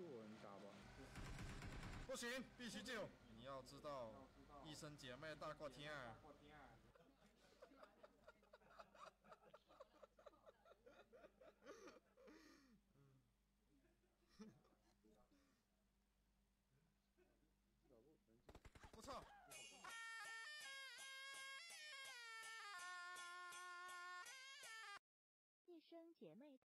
救我打吧？不行，必须救！你要知道，一生姐妹大过天啊！我操！一生姐妹。